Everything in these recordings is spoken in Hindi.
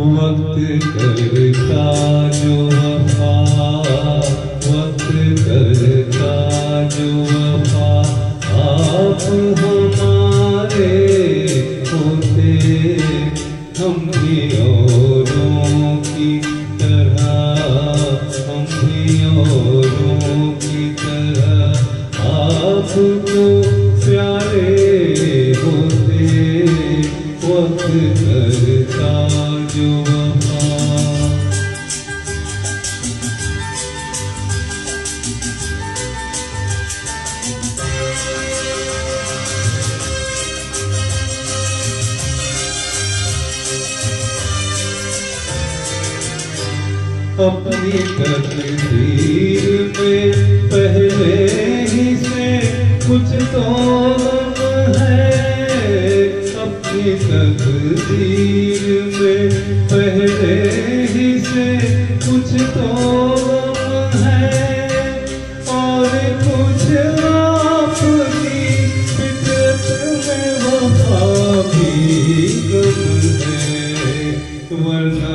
वक्त हमारे अपनी तकदीर में पहले ही से कुछ तो है। अपनी तकदीर में पहले ही से कुछ तो है। और कुछ आपकी फितरत में है। वरना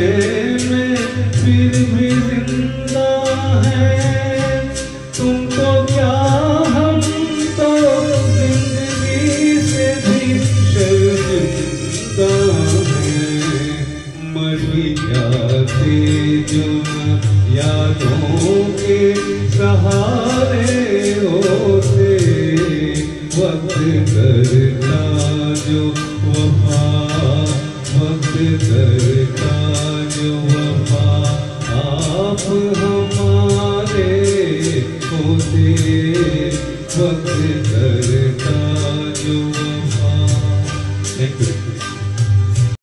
सीने में फिर भी ज़िंदा है तुम तो क्या हम तो ज़िंदगी से भी शर्मिंदा हैं मर जाते जो यादों के सहारे होते, वक्त करता जो वफा, वक्त करता जो